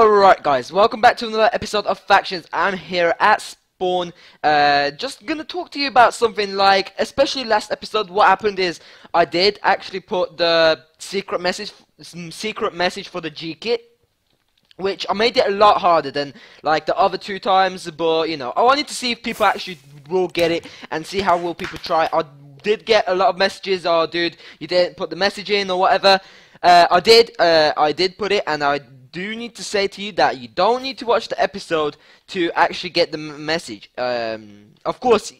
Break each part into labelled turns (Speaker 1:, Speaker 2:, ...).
Speaker 1: Alright guys, welcome back to another episode of Factions. I'm here at Spawn, uh, just gonna talk to you about something like, especially last episode, what happened is, I did actually put the secret message, secret message for the G-Kit, which I made it a lot harder than like the other two times, but you know, I wanted to see if people actually will get it and see how will people try. I did get a lot of messages, oh dude, you didn't put the message in or whatever. Uh, I did, uh, I did put it and I do need to say to you that you don't need to watch the episode to actually get the message. Um, of course,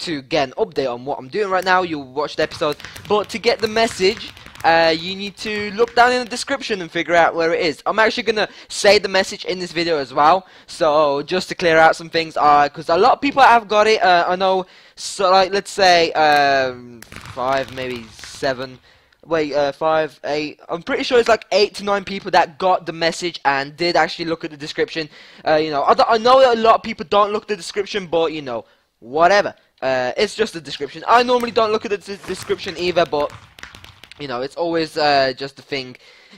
Speaker 1: to get an update on what I'm doing right now, you'll watch the episode. But to get the message, uh, you need to look down in the description and figure out where it is. I'm actually going to say the message in this video as well. So, just to clear out some things, because uh, a lot of people have got it. Uh, I know, so like, let's say, um, five, maybe seven wait, uh, five, eight. I'm pretty sure it's like eight to nine people that got the message and did actually look at the description. Uh, you know, I, I know that a lot of people don't look at the description, but you know, whatever. Uh, it's just the description. I normally don't look at the description either, but you know, it's always uh, just the thing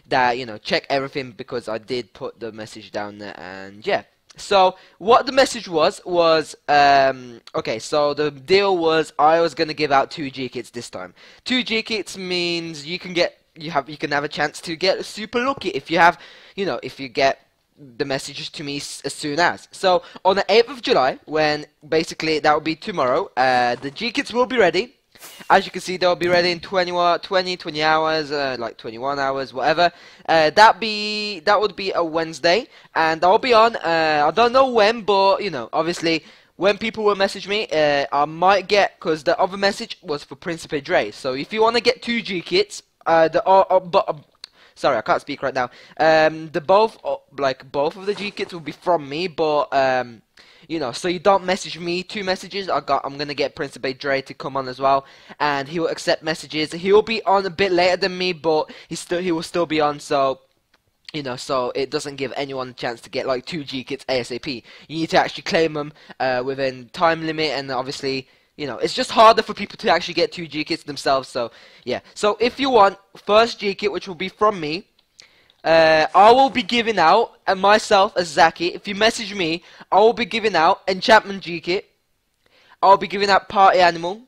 Speaker 1: that you know, check everything because I did put the message down there, and yeah. So what the message was was um, okay. So the deal was I was gonna give out two G kits this time. Two G kits means you can get you have you can have a chance to get super lucky if you have you know if you get the messages to me as soon as. So on the 8th of July, when basically that will be tomorrow, uh, the G kits will be ready. As you can see, they'll be ready in 20, 20, 20 hours, uh, like 21 hours, whatever. Uh, that be that would be a Wednesday, and I'll be on. Uh, I don't know when, but you know, obviously, when people will message me, uh, I might get because the other message was for Principe Dre. So if you want to get two G kits, uh, the uh, uh, but. Uh, sorry, I can't speak right now. Um, the both, uh, like both of the G kits will be from me, but um, you know, so you don't message me two messages. I got, I'm gonna get Principe Dre to come on as well, and he will accept messages. He will be on a bit later than me, but he still, he will still be on. So, you know, so it doesn't give anyone a chance to get like two G kits ASAP. You need to actually claim them uh, within time limit, and obviously, you know, it's just harder for people to actually get two G kits themselves. So, yeah. So if you want first G kit, which will be from me uh, I will be giving out, and myself as Zaki, if you message me, I will be giving out Enchantment G-Kit. I'll be giving out Party Animal.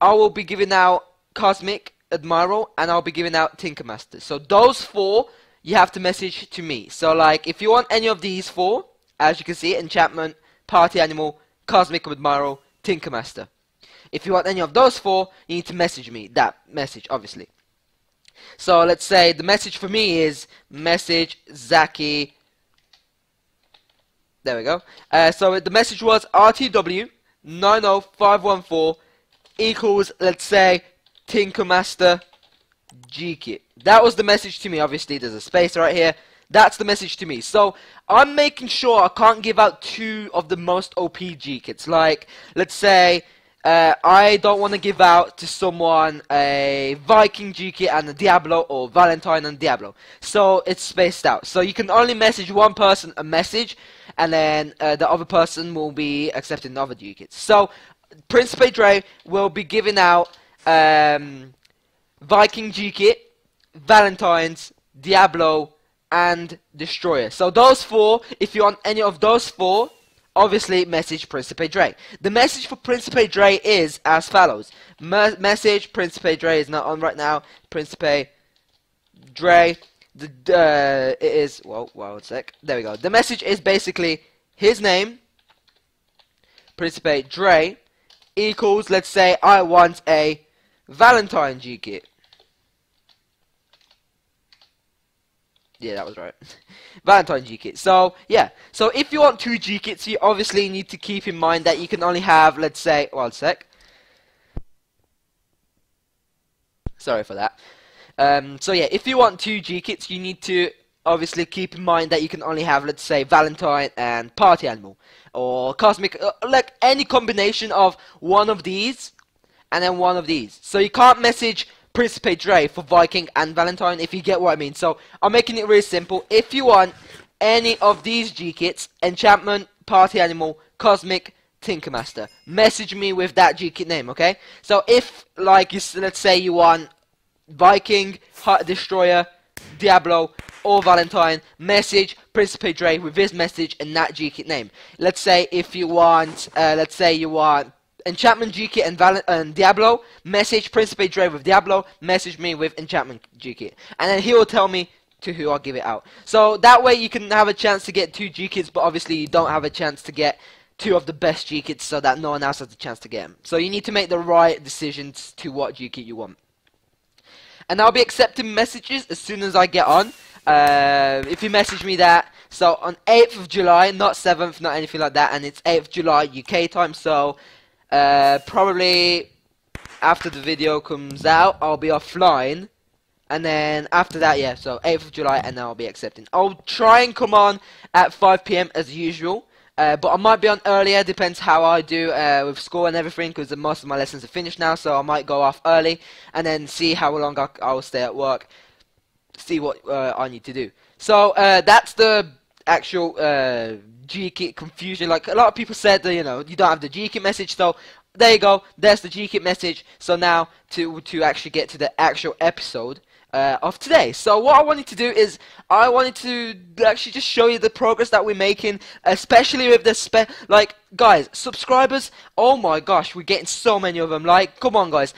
Speaker 1: I will be giving out Cosmic Admiral, and I'll be giving out Tinkermaster. So those four, you have to message to me. So like, if you want any of these four, as you can see, Enchantment, Party Animal, Cosmic Admiral, Tinkermaster. If you want any of those four, you need to message me. That message, obviously. So let's say the message for me is message Zaki. There we go. Uh, so the message was RTW 90514 equals, let's say, Tinkermaster G-Kit. That was the message to me. Obviously, there's a space right here. That's the message to me. So, I'm making sure I can't give out two of the most OP G-Kits. Like, let's say, uh, I don't want to give out to someone a Viking G-Kit and a Diablo or Valentine and Diablo. So it's spaced out. So you can only message one person a message and then uh, the other person will be accepting the other G-Kits. So Prince Dre will be giving out um, Viking G-Kit, Valentine's, Diablo, and Destroyer. So those four, if you want any of those four, obviously message Principe Dre. The message for Principe Dre is as follows. Me message Principe Dre is not on right now. Principe Dre. The uh, it is well, well, one sec. There we go. The message is basically his name, Principe Dre, equals. Let's say I want a Valentine G Yeah, that was right. Valentine G-Kit. So, yeah. So, if you want two G-Kits, you obviously need to keep in mind that you can only have, let's say, one sec. Sorry for that. Um, so, yeah, if you want two G-Kits, you need to obviously keep in mind that you can only have, let's say, Valentine and Party Animal. Or Cosmic, uh, like any combination of one of these and then one of these. So, you can't message Principe Dre for Viking and Valentine, if you get what I mean. So, I'm making it really simple. If you want any of these G-Kits, Enchantment, Party Animal, Cosmic, Tinkermaster, message me with that G-Kit name, okay? So, if, like, you, let's say you want Viking, Heart Destroyer, Diablo, or Valentine, message Principe Dre with his message and that G-Kit name. Let's say if you want, uh, let's say you want Enchantment G-Kit and, Val and Diablo, message Principe Dre with Diablo, message me with Enchantment G-Kit. And then he will tell me to who I'll give it out. So that way you can have a chance to get two G-Kits, but obviously you don't have a chance to get two of the best G-Kits so that no one else has a chance to get them. So you need to make the right decisions to what G-Kit you want. And I'll be accepting messages as soon as I get on. Uh, if you message me that, so on 8th of July, not 7th, not anything like that, and it's 8th of July UK time, so uh, probably after the video comes out, I'll be offline. And then after that, yeah, so 8th of July, and then I'll be accepting. I'll try and come on at 5 p.m. as usual. Uh, but I might be on earlier, depends how I do uh, with school and everything, because most of my lessons are finished now, so I might go off early, and then see how long I, I will stay at work, see what uh, I need to do. So, uh, that's the actual uh, G-Kit confusion. Like, a lot of people said that, you know, you don't have the G-Kit message, so there you go, there's the G-Kit message. So now, to, to actually get to the actual episode, uh, of today. So what I wanted to do is I wanted to actually just show you the progress that we're making, especially with the spe like guys, subscribers. Oh my gosh, we're getting so many of them. Like, come on, guys.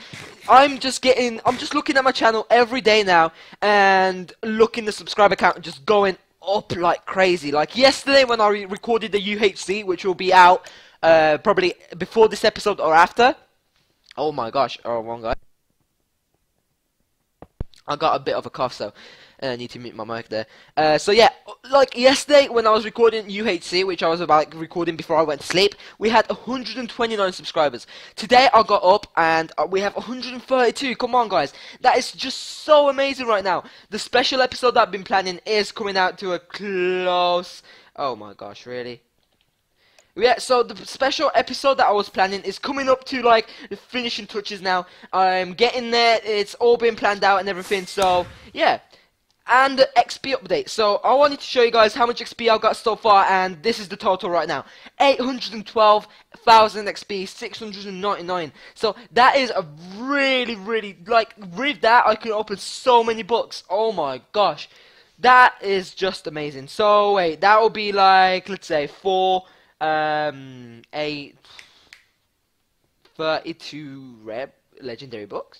Speaker 1: I'm just getting, I'm just looking at my channel every day now and looking the subscriber count and just going up like crazy. Like yesterday when I re recorded the UHC, which will be out uh, probably before this episode or after. Oh my gosh, oh wrong guy. I got a bit of a cough, so uh, I need to mute my mic there. Uh, so yeah, like yesterday when I was recording UHC, which I was about like, recording before I went to sleep, we had 129 subscribers. Today I got up and uh, we have 132. Come on, guys, that is just so amazing right now. The special episode that I've been planning is coming out to a close. Oh my gosh, really? Yeah, so the special episode that I was planning is coming up to like the finishing touches now. I'm getting there. It's all been planned out and everything. So yeah, and XP update. So I wanted to show you guys how much XP I've got so far, and this is the total right now: 812,000 XP, 699. So that is a really, really like with that I can open so many books. Oh my gosh, that is just amazing. So wait, that will be like let's say four um, a 32 rep legendary books.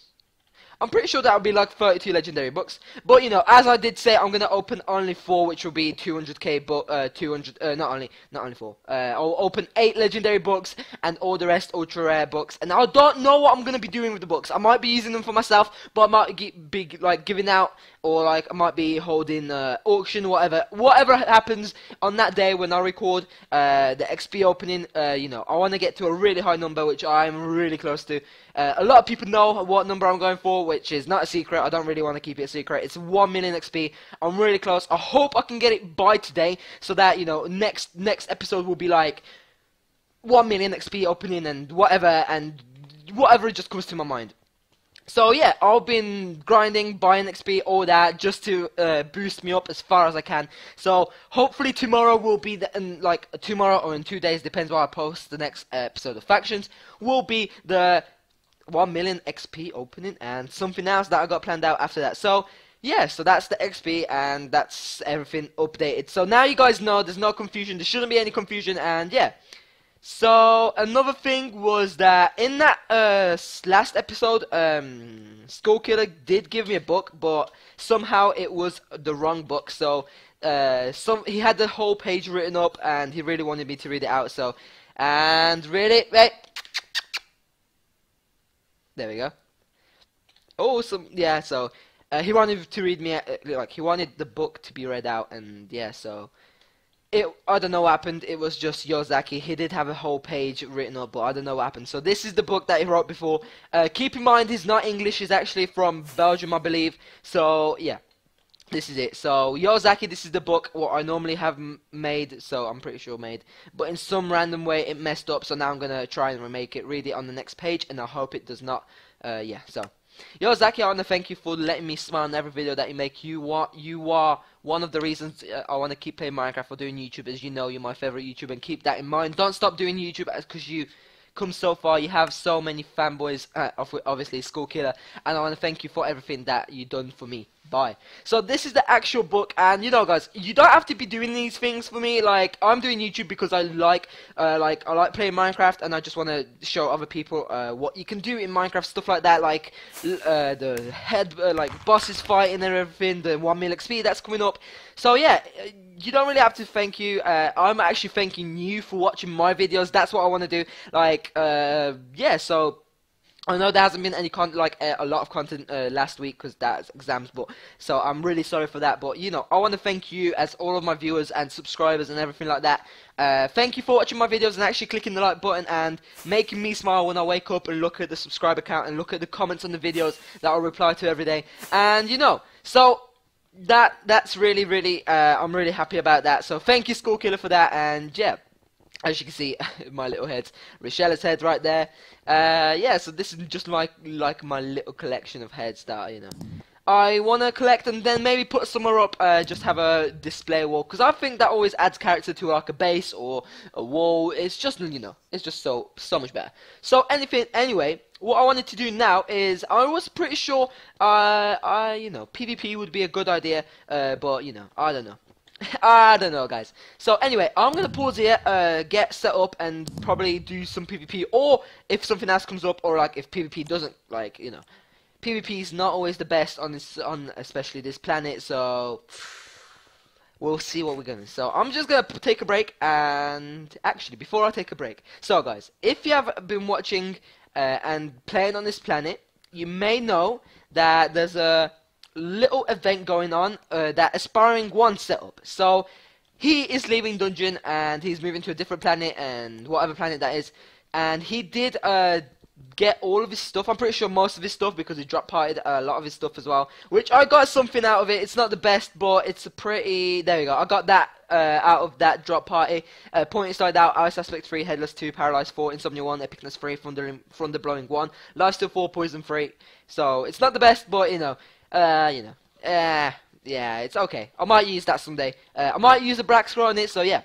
Speaker 1: I'm pretty sure that would be like 32 legendary books. But you know, as I did say, I'm gonna open only four, which will be 200k but uh, 200, uh, not only, not only four. Uh, I'll open eight legendary books and all the rest ultra rare books. And I don't know what I'm gonna be doing with the books. I might be using them for myself, but I might be like giving out or like I might be holding uh, auction, whatever, whatever happens on that day when I record uh, the XP opening. Uh, you know, I want to get to a really high number, which I'm really close to. Uh, a lot of people know what number I'm going for, which is not a secret. I don't really want to keep it a secret. It's 1 million XP. I'm really close. I hope I can get it by today, so that you know next next episode will be like 1 million XP opening and whatever and whatever just comes to my mind. So yeah, I've been grinding, buying XP, all that, just to uh, boost me up as far as I can. So hopefully tomorrow will be the, in, like tomorrow or in two days, depends when I post the next episode of Factions, will be the 1 million XP opening and something else that I got planned out after that. So yeah, so that's the XP and that's everything updated. So now you guys know there's no confusion, there shouldn't be any confusion and yeah. So another thing was that in that uh, last episode, um, Skull Killer did give me a book, but somehow it was the wrong book. So uh, some he had the whole page written up, and he really wanted me to read it out. So and really, wait, there we go. Oh, some yeah. So uh, he wanted to read me uh, like he wanted the book to be read out, and yeah. So it I don't know what happened. It was just Yozaki. He did have a whole page written up, but I don't know what happened. So this is the book that he wrote before. Uh, keep in mind, he's not English. He's actually from Belgium, I believe. So yeah, this is it. So Yozaki, this is the book what I normally have made. So I'm pretty sure made, but in some random way it messed up. So now I'm gonna try and remake it. Read it on the next page, and I hope it does not. Uh, yeah. So. Yo, Zaki, I want to thank you for letting me smile in every video that you make. You are, you are one of the reasons uh, I want to keep playing Minecraft or doing YouTube. As you know, you're my favorite YouTuber, and keep that in mind. Don't stop doing YouTube because you come so far. You have so many fanboys, uh, obviously School Killer, and I want to thank you for everything that you've done for me. So this is the actual book, and you know, guys, you don't have to be doing these things for me. Like I'm doing YouTube because I like, uh, like I like playing Minecraft, and I just want to show other people uh, what you can do in Minecraft, stuff like that, like uh, the head, uh, like bosses fighting and everything, the one mil XP that's coming up. So yeah, uh, you don't really have to thank you. Uh, I'm actually thanking you for watching my videos. That's what I want to do. Like, yeah, so I know there hasn't been any con like a lot of content uh, last week because that's exams, but so I'm really sorry for that. But you know, I want to thank you as all of my viewers and subscribers and everything like that. Uh, thank you for watching my videos and actually clicking the like button and making me smile when I wake up and look at the subscriber count and look at the comments on the videos that I reply to every day. And you know, so that that's really really uh, I'm really happy about that. So thank you, School Killer, for that. And yeah as you can see, my little heads, Rochelle's head right there. Uh, yeah, so this is just like like my little collection of heads that you know I want to collect and then maybe put somewhere up, uh, just have a display wall because I think that always adds character to like a base or a wall. It's just you know, it's just so so much better. So anything anyway, what I wanted to do now is I was pretty sure uh, I you know PvP would be a good idea, uh, but you know I don't know. I don't know, guys. So anyway, I'm gonna pause here, uh, get set up, and probably do some PvP. Or if something else comes up, or like if PvP doesn't, like you know, PvP is not always the best on this, on especially this planet. So we'll see what we're gonna. So I'm just gonna take a break, and actually, before I take a break, so guys, if you have been watching uh, and playing on this planet, you may know that there's a little event going on uh, that Aspiring 1 set up. So he is leaving Dungeon and he's moving to a different planet and whatever planet that is. And he did uh, get all of his stuff. I'm pretty sure most of his stuff because he drop partied a lot of his stuff as well. Which I got something out of it. It's not the best, but it's a pretty. There we go. I got that uh, out of that drop party. Uh, Point inside out, Ice Aspect 3, Headless 2, Paralyzed 4, Insomnia 1, Epicness 3, Thunder, Thunder Blowing 1, Lifesteal 4, Poison 3. So it's not the best, but you know, uh, you know, uh, yeah, it's okay. I might use that someday. Uh, I might use a black scroll on it, so yeah.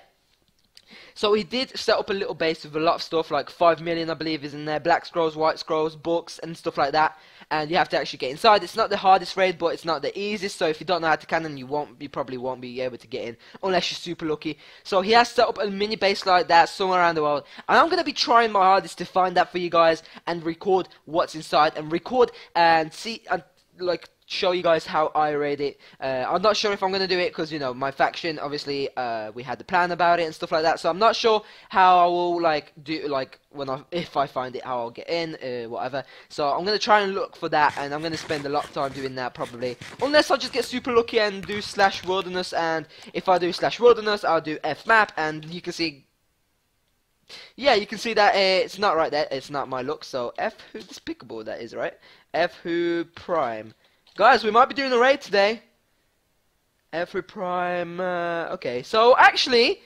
Speaker 1: So he did set up a little base with a lot of stuff, like 5 million I believe is in there, black scrolls, white scrolls, books and stuff like that. And you have to actually get inside. It's not the hardest raid, but it's not the easiest, so if you don't know how to cannon, you won't, you probably won't be able to get in, unless you're super lucky. So he has set up a mini base like that somewhere around the world, and I'm going to be trying my hardest to find that for you guys, and record what's inside, and record and see, and like show you guys how I rate it. Uh, I'm not sure if I'm going to do it because, you know, my faction, obviously, uh, we had the plan about it and stuff like that. So I'm not sure how I will, like, do, like, when I, if I find it, how I'll get in, uh, whatever. So I'm going to try and look for that and I'm going to spend a lot of time doing that probably. Unless I just get super lucky and do slash wilderness and if I do slash wilderness, I'll do F map and you can see yeah, you can see that it's not right there. It's not my look. So F who despicable that is, right? F who prime. Guys, we might be doing a raid today. Every prime. Uh, okay, so actually,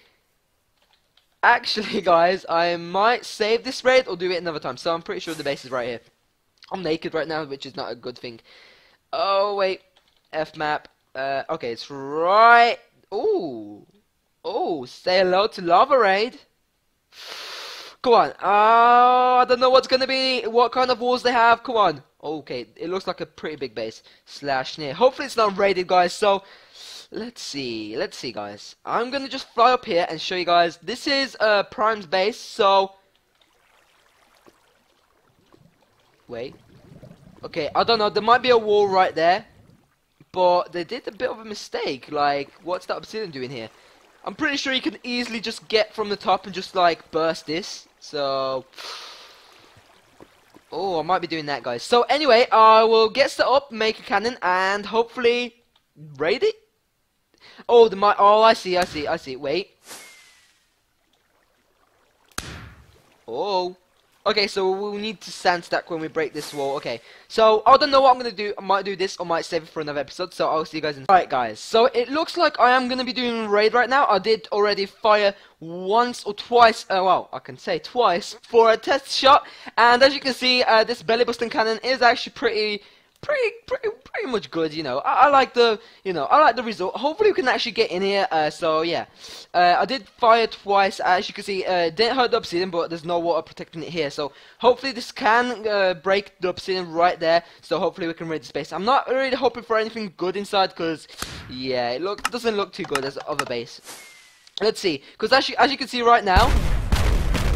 Speaker 1: actually, guys, I might save this raid or do it another time. So I'm pretty sure the base is right here. I'm naked right now, which is not a good thing. Oh wait, F map. Uh, okay, it's right. Ooh, oh, say hello to Lava Raid. Come on. Oh, I don't know what's gonna be. What kind of walls they have? Come on. Okay, it looks like a pretty big base. Slash near. Hopefully it's not raided, guys. So, let's see. Let's see, guys. I'm gonna just fly up here and show you guys. This is uh, Prime's base. So, wait. Okay, I don't know. There might be a wall right there. But they did a bit of a mistake. Like, what's that obsidian doing here? I'm pretty sure you can easily just get from the top and just, like, burst this. So... Oh, I might be doing that, guys. So anyway, I will get set up, make a cannon, and hopefully raid it. Oh, the my. Oh, I see, I see, I see. Wait. Oh. Okay, so we'll need to sand stack when we break this wall. Okay, so I don't know what I'm going to do. I might do this or might save it for another episode. So I'll see you guys in... Alright, guys. So it looks like I am going to be doing raid right now. I did already fire once or twice. Uh, well, I can say twice for a test shot. And as you can see, uh, this belly busting cannon is actually pretty pretty, pretty, pretty much good. You know, I, I, like the, you know, I like the result. Hopefully, we can actually get in here. Uh, so yeah, uh, I did fire twice. As you can see, uh, didn't hurt the obsidian, but there's no water protecting it here. So hopefully, this can uh, break the obsidian right there. So hopefully, we can raid the space. I'm not really hoping for anything good inside because, yeah, it look doesn't look too good as other base. Let's see, because as you, as you can see right now,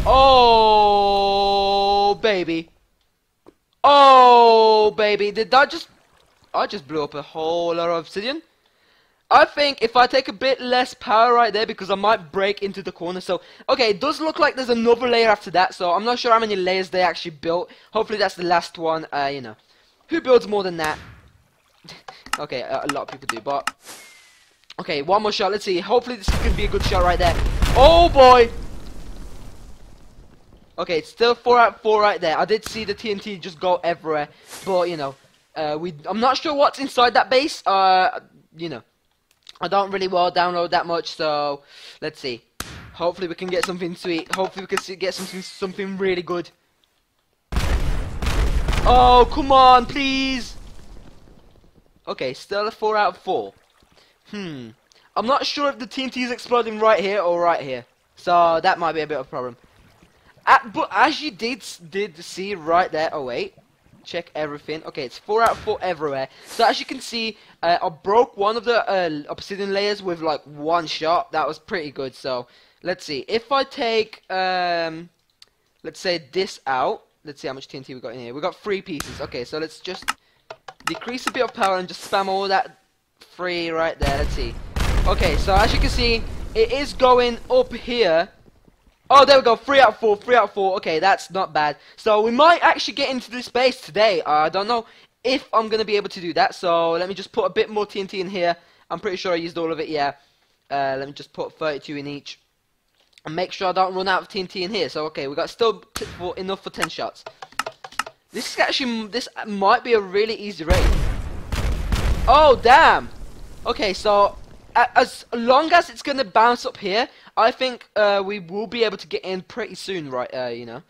Speaker 1: oh baby. Oh, baby, did that just... I just blew up a whole lot of obsidian. I think if I take a bit less power right there because I might break into the corner. So, okay, it does look like there's another layer after that. So, I'm not sure how many layers they actually built. Hopefully that's the last one. Uh, you know, who builds more than that? okay, a, a lot of people do, but... Okay, one more shot. Let's see. Hopefully this can be a good shot right there. Oh, boy! Okay, it's still 4 out 4 right there. I did see the TNT just go everywhere. But, you know, uh, we I'm not sure what's inside that base. Uh, you know, I don't really well download that much, so let's see. Hopefully we can get something sweet. Hopefully we can get something something really good. Oh, come on, please. Okay, still a 4 out of 4. Hmm. I'm not sure if the TNT is exploding right here or right here. So that might be a bit of a problem. At, but as you did did see right there, oh wait, check everything. Okay, it's 4 out of 4 everywhere. So as you can see, uh, I broke one of the uh, obsidian layers with like one shot. That was pretty good. So let's see. If I take, um, let's say this out. Let's see how much TNT we got in here. We got three pieces. Okay, so let's just decrease a bit of power and just spam all that free right there. Let's see. Okay, so as you can see, it is going up here Oh, there we go. Three out of four. Three out of four. Okay, that's not bad. So we might actually get into this base today. Uh, I don't know if I'm going to be able to do that. So let me just put a bit more TNT in here. I'm pretty sure I used all of it, yeah. Uh, let me just put 32 in each. And make sure I don't run out of TNT in here. So, okay, we got still for enough for 10 shots. This is actually, this might be a really easy raid. Oh, damn. Okay, so as long as it's going to bounce up here, I think uh, we will be able to get in pretty soon, right? Uh, you know,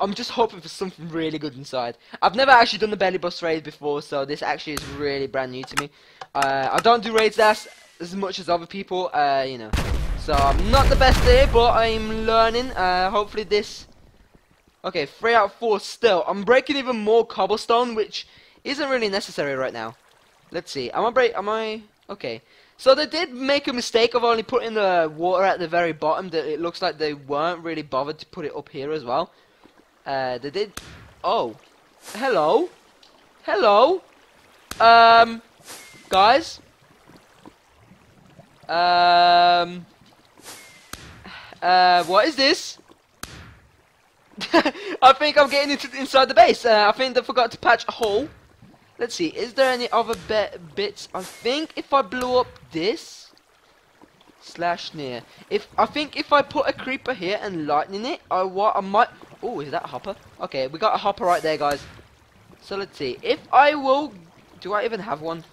Speaker 1: I'm just hoping for something really good inside. I've never actually done the belly bus raid before, so this actually is really brand new to me. Uh, I don't do raids as as much as other people, uh, you know. So I'm not the best there, but I'm learning. Uh, hopefully this. Okay, three out of four still. I'm breaking even more cobblestone, which isn't really necessary right now. Let's see. Am I break? Am I? Okay. So they did make a mistake of only putting the water at the very bottom. That it looks like they weren't really bothered to put it up here as well. Uh, they did. Oh, hello, hello, um, guys. Um, uh, what is this? I think I'm getting into inside the base. Uh, I think they forgot to patch a hole. Let's see, is there any other bits? I think if I blew up this slash near, if I think if I put a creeper here and lightning it, I what I might. Oh, is that a hopper? Okay, we got a hopper right there, guys. So let's see. If I will, do I even have one?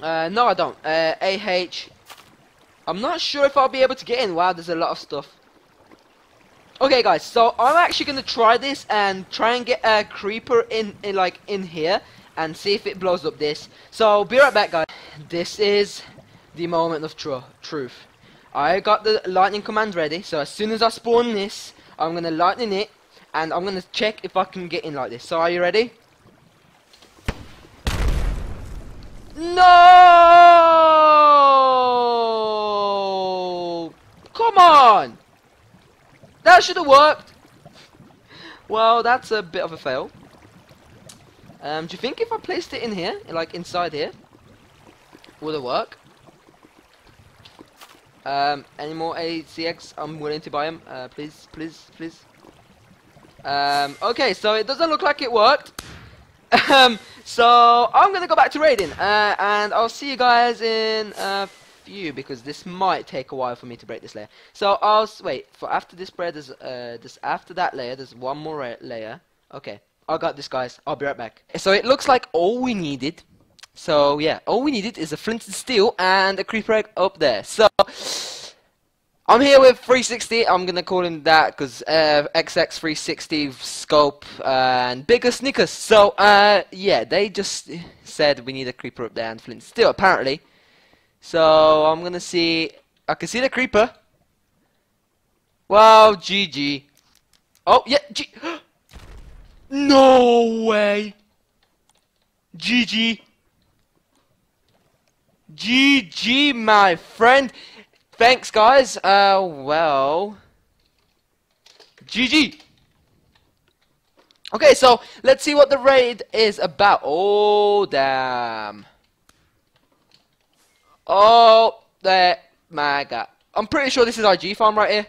Speaker 1: Uh, no, I don't. Uh, AH. I'm not sure if I'll be able to get in. Wow, there's a lot of stuff. Okay, guys, so I'm actually gonna try this and try and get a creeper in, in like in here and see if it blows up this. So be right back, guys. This is the moment of tr truth. I got the lightning command ready, so as soon as I spawn this, I'm gonna lightning it and I'm gonna check if I can get in like this. So are you ready? No! Come on! That should have worked! Well, that's a bit of a fail. Um, do you think if I placed it in here, like inside here, would it work? Um, any more ACX? I'm willing to buy them. Uh, please, please, please. Um, okay, so it doesn't look like it worked. um, so I'm gonna go back to raiding, uh, and I'll see you guys in uh, few because this might take a while for me to break this layer. So I'll wait for after this spread. There's uh, this after that layer. There's one more layer. Okay, I got this, guys. I'll be right back. So it looks like all we needed. So yeah, all we needed is a flint and steel and a creeper egg up there. So I'm here with 360. I'm gonna call him that because uh, XX360 scope and bigger sneakers. So uh, yeah, they just said we need a creeper up there and flint steel apparently. So I'm gonna see. I can see the creeper. Wow, GG. Oh yeah, G. no way. GG. GG, my friend. Thanks, guys. Uh, well. GG. Okay, so let's see what the raid is about. Oh, damn. Oh, there. My God. I'm pretty sure this is IG farm right here.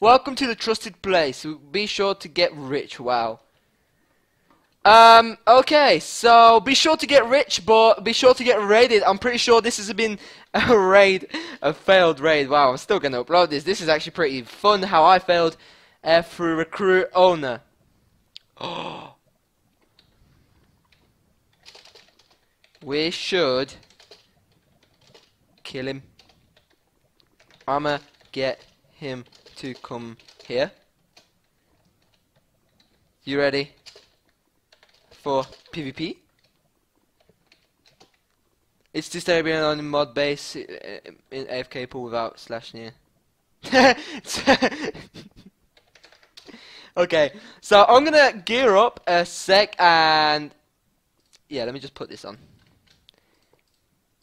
Speaker 1: Welcome to the trusted place. Be sure to get rich. Wow. Um, okay, so be sure to get rich, but be sure to get raided. I'm pretty sure this has been a raid, a failed raid. Wow, I'm still going to upload this. This is actually pretty fun how I failed uh, through recruit owner. Oh. We should kill him. I'ma get him to come here. You ready? for PvP. It's disturbing on mod base uh, in AFK pool without slash near. okay, so I'm gonna gear up a sec and yeah, let me just put this on.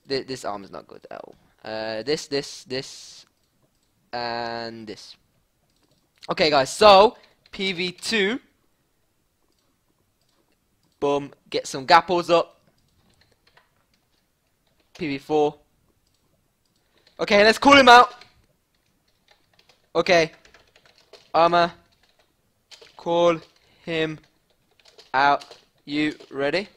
Speaker 1: Th this arm is not good at all. Uh, this, this, this, and this. Okay, guys. So PV2 Boom. Get some gapples up. PV4. Okay, let's call him out. Okay. Armor. Call him out. You ready?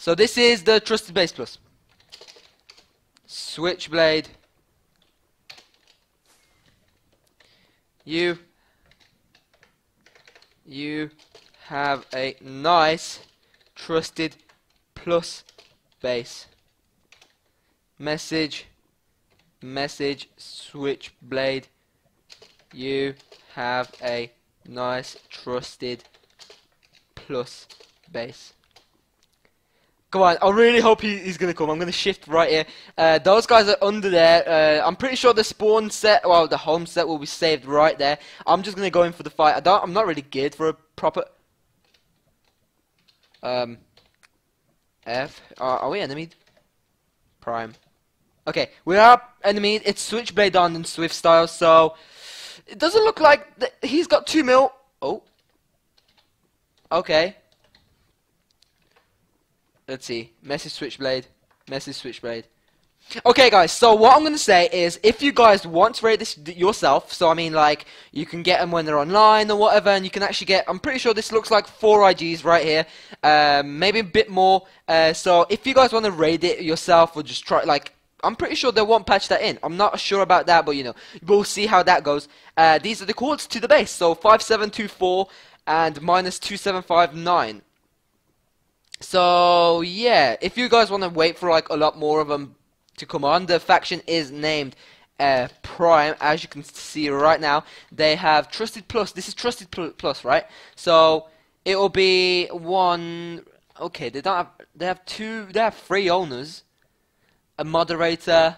Speaker 1: So this is the Trusted Base Plus. Switchblade. You you have a nice trusted plus base. Message, message, switchblade. You have a nice trusted plus base. Come on, I really hope he, he's going to come. I'm going to shift right here. Uh, those guys are under there. Uh, I'm pretty sure the spawn set, well, the home set will be saved right there. I'm just going to go in for the fight. I don't, I'm not really geared for a proper... Um, F. Are, are we enemy? Prime. Okay, we are enemy. It's Switchblade on in Swift style, so... It doesn't look like... He's got 2 mil. Oh. Okay. Let's see. Message Switchblade. Message Switchblade. Okay, guys, so what I'm going to say is, if you guys want to rate this yourself, so I mean, like, you can get them when they're online or whatever, and you can actually get, I'm pretty sure this looks like 4 IGs right here, um, maybe a bit more, uh, so if you guys want to rate it yourself, or just try, like, I'm pretty sure they won't patch that in. I'm not sure about that, but, you know, we'll see how that goes. Uh, these are the codes to the base, so 5724 and minus 2759. So yeah, if you guys want to wait for like a lot more of them to come on, the faction is named uh, Prime. As you can see right now, they have Trusted Plus. This is Trusted Plus, right? So it will be one. Okay, they don't have. They have two. They have three owners, a moderator,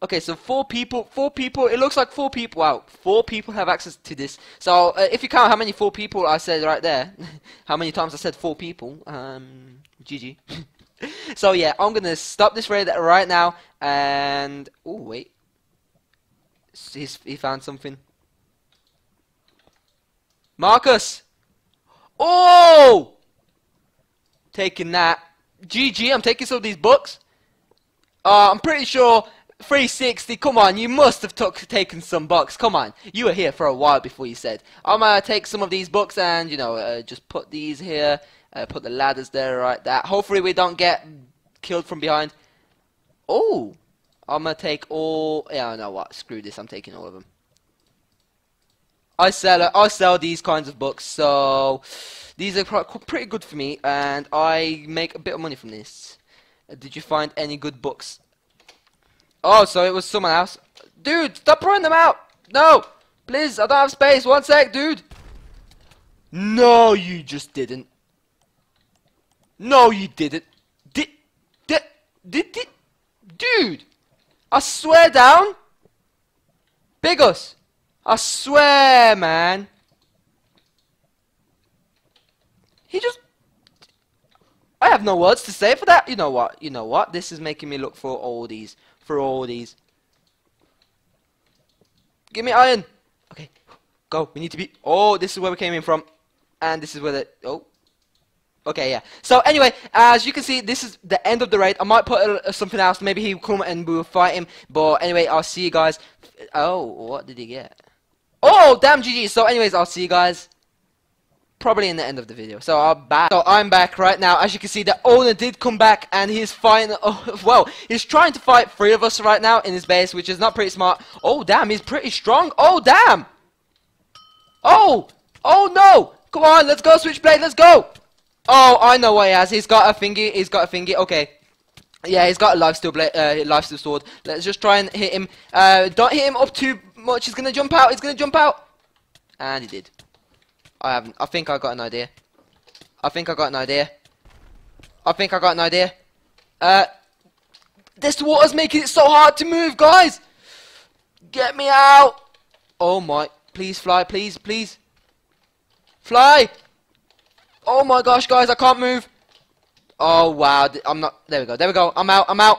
Speaker 1: Okay, so four people, four people, it looks like four people, wow, four people have access to this. So, uh, if you count how many four people I said right there, how many times I said four people, um, GG. so yeah, I'm gonna stop this raid right now, and, oh wait, He's, he found something. Marcus! Oh! Taking that. GG, I'm taking some of these books. Uh, I'm pretty sure 360, come on, you must have took, taken some books. Come on, you were here for a while before you said, I'm going to take some of these books and, you know, uh, just put these here, uh, put the ladders there, right that. Hopefully we don't get killed from behind. Oh, I'm going to take all, yeah, I know what, screw this, I'm taking all of them. I sell, I sell these kinds of books, so these are pretty good for me, and I make a bit of money from this. Did you find any good books? Oh, so it was someone else. Dude, stop throwing them out! No! Please, I don't have space. One sec, dude. No, you just didn't. No, you didn't. Did, did, did, did, dude. I swear down. Bigus. I swear, man. He just... I have no words to say for that. You know what? You know what? This is making me look for all these. For all these. Give me iron. Okay. Go. We need to be... Oh, this is where we came in from. And this is where the... Oh. Okay, yeah. So anyway, as you can see, this is the end of the raid. I might put uh, something else. Maybe he'll come and we'll fight him. But anyway, I'll see you guys. Oh, what did he get? Oh, damn GG. So anyways, I'll see you guys probably in the end of the video. So I'm back. So I'm back right now. As you can see, the owner did come back and he's fighting. Oh, well, he's trying to fight three of us right now in his base, which is not pretty smart. Oh, damn, he's pretty strong. Oh, damn. Oh, oh no. Come on, let's go, Switchblade. Let's go. Oh, I know what he has. He's got a thingy. He's got a thingy. Okay. Yeah, he's got a lifesteal blade, uh, lifesteal sword. Let's just try and hit him. Uh, don't hit him up too much. He's gonna jump out. He's gonna jump out. And he did. I haven't. I think I got an idea. I think I got an idea. I think I got an idea. Uh, this water's making it so hard to move, guys. Get me out. Oh my. Please fly, please, please. Fly. Oh my gosh, guys, I can't move. Oh wow, I'm not. There we go. There we go. I'm out. I'm out.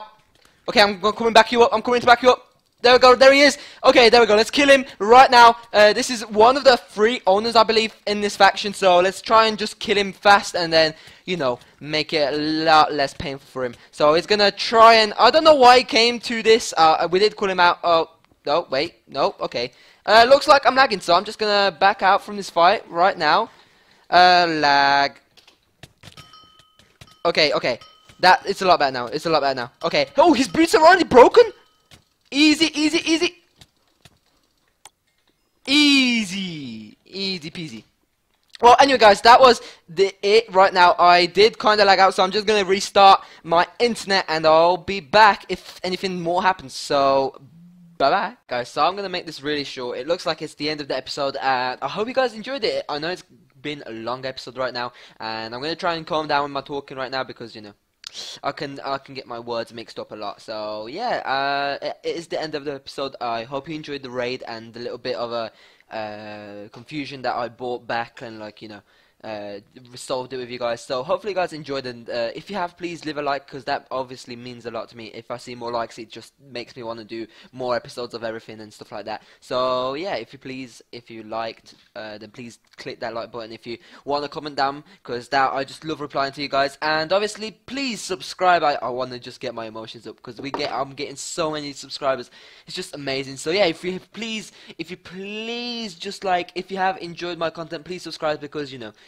Speaker 1: Okay, I'm coming back you up. I'm coming to back you up. There we go, there he is. Okay, there we go. Let's kill him right now. Uh, this is one of the three owners, I believe, in this faction. So let's try and just kill him fast and then, you know, make it a lot less painful for him. So he's to try and... I don't know why he came to this. Uh, we did call him out. Oh, no, wait. No, okay. Uh, looks like I'm lagging, so I'm just to back out from this fight right now. Uh, lag. Okay, okay. That, it's a lot better now. It's a lot better now. Okay. Oh, his boots are already broken? Easy, easy, easy. Easy. Easy peasy. Well, anyway, guys, that was the it right now. I did kind of lag out, so I'm just going to restart my internet, and I'll be back if anything more happens. So, bye-bye. Guys, so I'm going to make this really short. It looks like it's the end of the episode, and I hope you guys enjoyed it. I know it's been a long episode right now, and I'm going to try and calm down with my talking right now because, you know, I can I can get my words mixed up a lot. So yeah, uh, it, is the end of the episode. I hope you enjoyed the raid and the little bit of a uh, confusion that I brought back and like you know uh, resolved it with you guys. So hopefully you guys enjoyed and uh, if you have please leave a like because that obviously means a lot to me. If I see more likes it just makes me want to do more episodes of everything and stuff like that. So yeah if you please if you liked uh, then please click that like button if you want to comment down because that I just love replying to you guys and obviously please subscribe. I, I want to just get my emotions up because we get I'm getting so many subscribers. It's just amazing. So yeah if you please if you please just like if you have enjoyed my content please subscribe because you know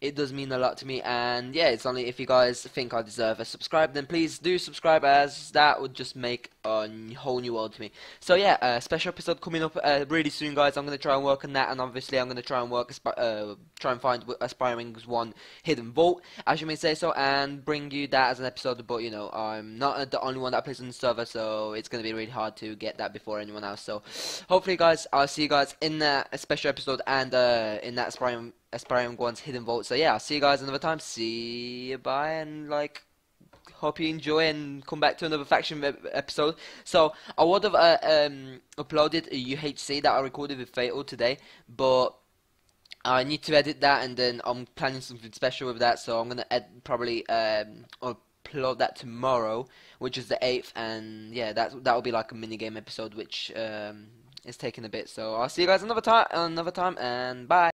Speaker 1: it does mean a lot to me. And yeah it's only if you guys think I deserve a subscribe then please do subscribe as that would just make a whole new world to me. So yeah a special episode coming up uh, really soon guys. I'm gonna try and work on that and obviously I'm gonna try and work uh, try and find Aspiring's one hidden vault as you may say so and bring you that as an episode. But you know I'm not the only one that plays on the server so it's gonna be really hard to get that before anyone else. So hopefully guys I'll see you guys in that special episode and uh, in that Aspiring Aspiring One's Hidden Vault. So yeah, I'll see you guys another time. See you, bye, and like, hope you enjoy and come back to another faction episode. So I would have uh, um, uploaded a UHC that I recorded with Fatal today, but I need to edit that, and then I'm planning something special with that. So I'm gonna ed- probably um, upload that tomorrow, which is the eighth, and yeah, that that will be like a mini game episode, which um, is taking a bit. So I'll see you guys another time, another time, and bye.